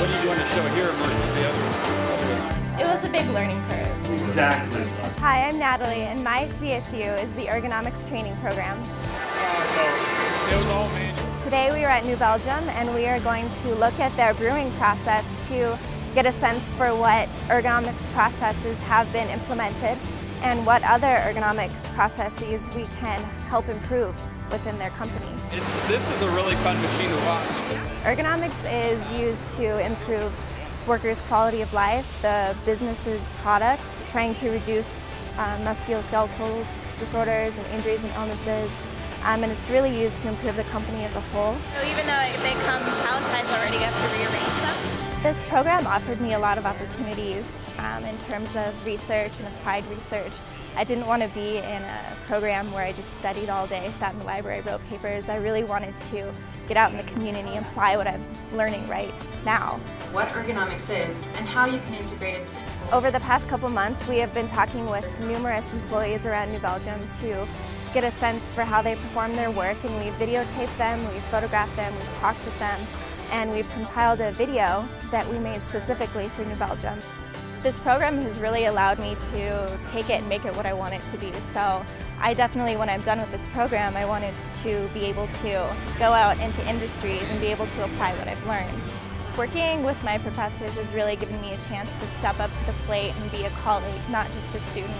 What are you doing to show here versus the other? It was a big learning curve. Exactly. Hi, I'm Natalie, and my CSU is the Ergonomics Training Program. Uh, so it was all manual. Today we are at New Belgium, and we are going to look at their brewing process to get a sense for what ergonomics processes have been implemented and what other ergonomic processes we can help improve within their company. It's, this is a really fun machine to watch. Ergonomics is used to improve workers' quality of life, the business's product, trying to reduce um, musculoskeletal disorders and injuries and illnesses, um, and it's really used to improve the company as a whole. So even though they come palletized already, you have to rearrange them? This program offered me a lot of opportunities um, in terms of research and applied research. I didn't want to be in a program where I just studied all day, sat in the library, wrote papers. I really wanted to get out in the community and apply what I'm learning right now. What ergonomics is and how you can integrate principles. Over the past couple months, we have been talking with numerous employees around New Belgium to get a sense for how they perform their work and we've videotaped them, we've photographed them, we've talked with them, and we've compiled a video that we made specifically for New Belgium. This program has really allowed me to take it and make it what I want it to be. So I definitely, when I'm done with this program, I wanted to be able to go out into industries and be able to apply what I've learned. Working with my professors has really given me a chance to step up to the plate and be a colleague, not just a student.